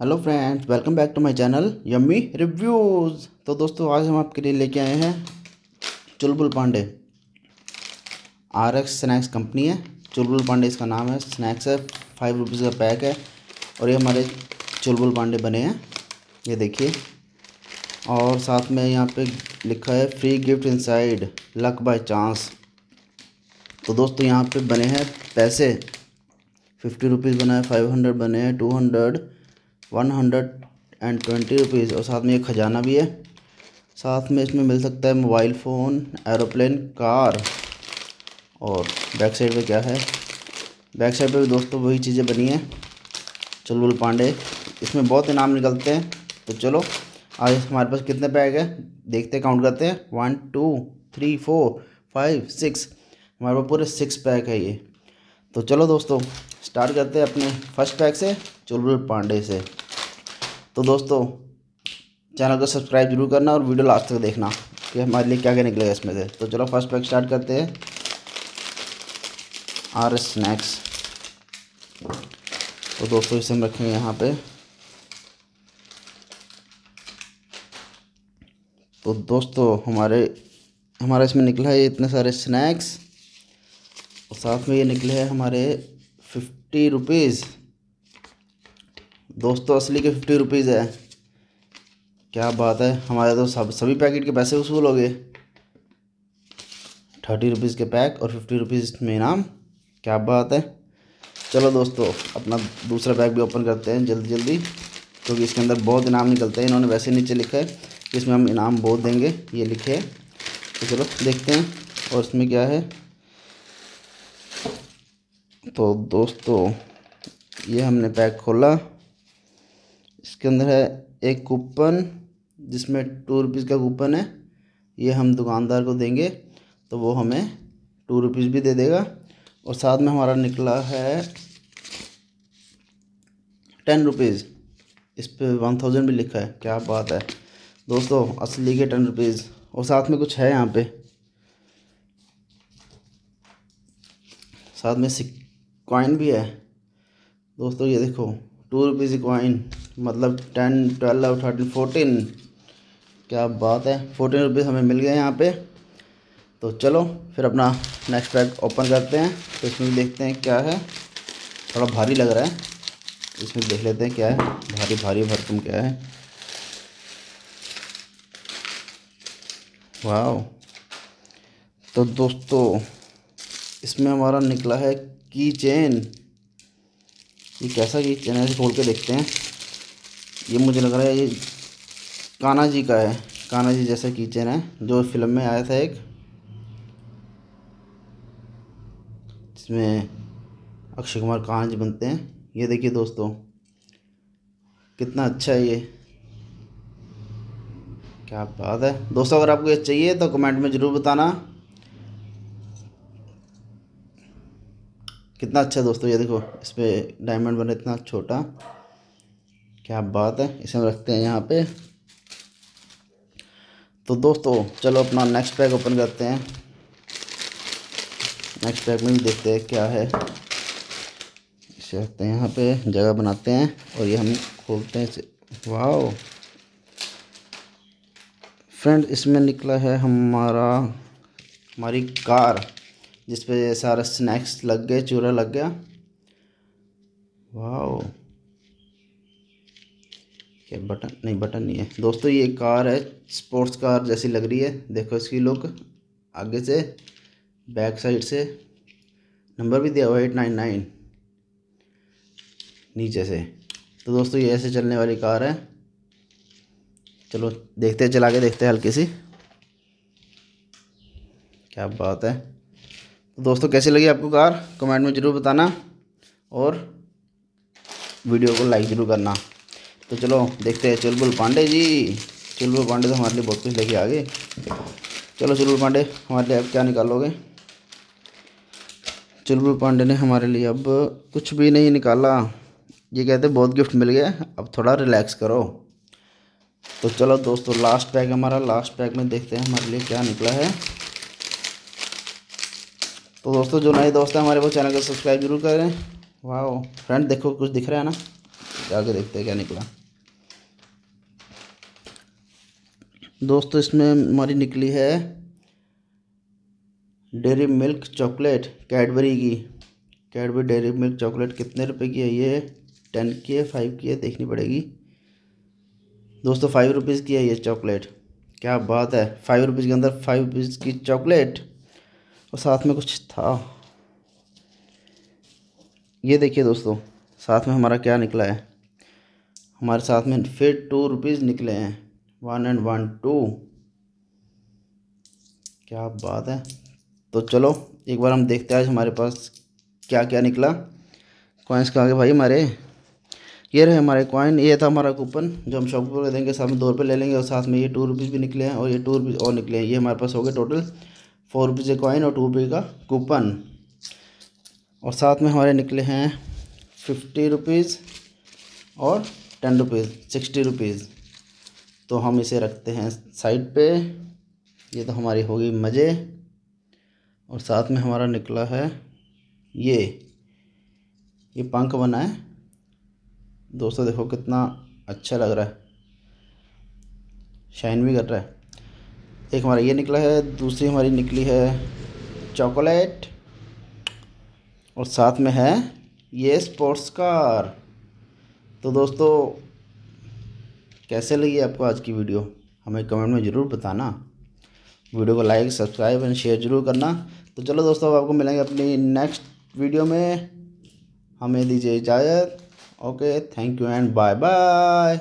Hello friends welcome back to my channel yummy reviews तो दोस्तों, आज हम आपके लिए लेके आए हैं Chulbul Pandey. R X snacks company है। चुलबुल पांडे इसका नाम है। स्नैक्स है फाइव रुपीज़ का पैक है और ये हमारे चुलबुल पांडे बने हैं। ये देखिए। और साथ में यहाँ पे लिखा है free gift inside luck by chance तो दोस्तों, यहाँ पे बने हैं पैसे। फिफ्टी रुपीज़ बना है फाइव हंड्रेड बने हैं two hundred one hundred and twenty rupees और साथ में एक ख़जाना भी है। साथ में इसमें मिल सकता है मोबाइल फ़ोन, एरोप्लेन, कार और बैक साइड पे क्या है? बैक साइड पे भी दोस्तों वही चीज़ें बनी हैं। चुलबुल पांडे, इसमें बहुत इनाम निकलते हैं। तो चलो, आज हमारे पास कितने बैग है? देखते काउंट करते हैं। One, two, three, four, five, six. हमारे पास पूरे सिक्स पैक है ये। तो चलो दोस्तों स्टार्ट करते हैं अपने फ़र्स्ट पैक से। चुलबुल पांडे से। तो दोस्तों, चैनल को सब्सक्राइब ज़रूर करना और वीडियो लास्ट तक देखना कि हमारे लिए क्या क्या निकलेगा इसमें से। तो चलो फ़र्स्ट पैक स्टार्ट करते हैं। R snacks. तो दोस्तों, इसे हम रखेंगे यहाँ पे। तो दोस्तों, हमारे, हमारा इसमें निकला है इतने सारे स्नैक्स। और साथ में ये निकले हैं हमारे फिफ्टी रुपीज़। दोस्तों, असली के फिफ्टी रुपीज़ है। क्या बात है? हमारे तो सब, सभी पैकेट के पैसे वसूल हो गए। थर्टी रुपीज़ के पैक और फिफ्टी रुपीज़ में इनाम। क्या बात है? चलो दोस्तों, अपना दूसरा बैग भी ओपन करते हैं जल्दी जल्दी, क्योंकि इसके अंदर बहुत इनाम निकलते हैं। इन्होंने वैसे नीचे लिखा है कि इसमें हम इनाम बहुत देंगे, ये लिखे है। तो चलो, देखते हैं, और इसमें क्या है? तो दोस्तों, ये हमने पैक खोला। इसके अंदर है एक कूपन, जिसमें टू रुपीज़ का कूपन है। ये हम दुकानदार को देंगे तो वो हमें टू रुपीज़ भी दे देगा। और साथ में हमारा निकला है टेन रुपीज़ इस पर वन थाउज़ेंड भी लिखा है, क्या बात है। दोस्तों, असली के टेन रुपीज़ और साथ में कुछ है यहाँ पे। साथ में सिक कॉइन भी है। दोस्तों, ये देखो टू रुपीज़ कॉइन मतलब टेन ट्वेल्व थर्टीन फोर्टीन क्या बात है? फोर्टीन रुपीज़ हमें मिल गए यहाँ पे। तो चलो, फिर अपना नेक्स्ट पैक ओपन करते हैं। तो इसमें देखते हैं क्या है। थोड़ा भारी लग रहा है। इसमें देख लेते हैं क्या है। भारी भारी भरकम क्या है। वाह तो दोस्तों, इसमें हमारा निकला है की चेन ये कैसा की चेन है? खोल के देखते हैं। ये मुझे लग रहा है ये कान्हा जी का है। कान्हा जी जैसा की चेन है, जो फ़िल्म में आया था एक। जिसमें अक्षय कुमार कान्हा जी बनते हैं। ये देखिए दोस्तों, कितना अच्छा है ये। क्या बात है। दोस्तों, अगर आपको ये चाहिए तो कमेंट में ज़रूर बताना। कितना अच्छा दोस्तों, ये देखो इस पर डायमंड बने, इतना छोटा। क्या बात है? इसे हम रखते हैं यहाँ पे। तो दोस्तों, चलो अपना नेक्स्ट पैक ओपन करते हैं। नेक्स्ट पैक में भी देखते हैं क्या है। इसे रखते हैं यहाँ पे, जगह बनाते हैं और ये हम खोलते हैं इसे। वाह फ्रेंड इसमें निकला है हमारा, हमारी कार जिस पे सारा स्नैक्स लग गए, चूरा लग गया। वाह क्या बटन, नहीं बटन नहीं है। दोस्तों, ये कार है, स्पोर्ट्स कार जैसी लग रही है। देखो इसकी लुक, आगे से, बैक साइड से। नंबर भी दिया हुआ एट नाइन नाइन, नीचे से। तो दोस्तों, ये ऐसे चलने वाली कार है। चलो, देखते हैं, चला के देखते हैं हल्की सी। क्या बात है। तो दोस्तों, कैसी लगी आपको कार? कमेंट में ज़रूर बताना और वीडियो को लाइक ज़रूर करना। तो चलो देखते हैं। चुलबुल पांडे जी। चुलबुल पांडे तो हमारे लिए बहुत कुछ लेके आ गए। चलो चुलबुल पांडे, हमारे लिए अब क्या निकालोगे? चुलबुल पांडे ने हमारे लिए अब कुछ भी नहीं निकाला। ये कहते बहुत गिफ्ट मिल गया। अब थोड़ा रिलैक्स करो। तो चलो दोस्तों लास्ट पैक हमारा। लास्ट पैक में देखते हैं हमारे लिए क्या निकला है। तो दोस्तों, जो नए दोस्त हैं हमारे, वो चैनल को सब्सक्राइब ज़रूर करें। वाह फ्रेंड देखो, कुछ दिख रहा है ना? आगे देखते हैं क्या निकला। दोस्तों, इसमें हमारी निकली है डेरी मिल्क चॉकलेट, कैडबरी की। कैडबरी डेरी मिल्क चॉकलेट कितने रुपए की है ये? टेन की है, फाइव की है, देखनी पड़ेगी। दोस्तों, फाइव रुपीज़ की है ये चॉकलेट। क्या बात है, फाइव रुपीज़ के अंदर फाइव रुपीज़ की चॉकलेट। और साथ में कुछ था। ये देखिए दोस्तों, साथ में हमारा क्या निकला है। हमारे साथ में फिर टू रुपीज़ निकले हैं। वन एंड वन टू क्या बात है? तो चलो, एक बार हम देखते हैं आज हमारे पास क्या क्या निकला। कॉइन्स कहाँ गए भाई हमारे? ये रहे हमारे कॉइन ये था हमारा कूपन जो हम शॉप पर देंगे, साथ में दो रुपये ले लेंगे, और साथ में ये टू रुपीज़ भी निकले हैं, और ये टू रुपीज़ और निकले हैं। ये हमारे पास हो गए टोटल फोर रुपीज़ के कॉइन और टू रुपये का कूपन और साथ में हमारे निकले हैं फिफ्टी रुपीज़ और टेन रुपीज़, सिक्सटी रुपीज़। तो हम इसे रखते हैं साइड पे। ये तो हमारी होगी मज़े। और साथ में हमारा निकला है ये। ये पंख बना है। दोस्तों, देखो कितना अच्छा लग रहा है। शाइन भी कर रहा है। एक हमारा ये निकला है, दूसरी हमारी निकली है चॉकलेट। और साथ में है ये स्पोर्ट्स कार। तो दोस्तों, कैसे लगी आपको आज की वीडियो? हमें कमेंट में ज़रूर बताना। वीडियो को लाइक, सब्सक्राइब एंड शेयर ज़रूर करना। तो चलो दोस्तों, अब आपको मिलेंगे अपनी नेक्स्ट वीडियो में। हमें दीजिए इजाज़त। Okay thank you and bye bye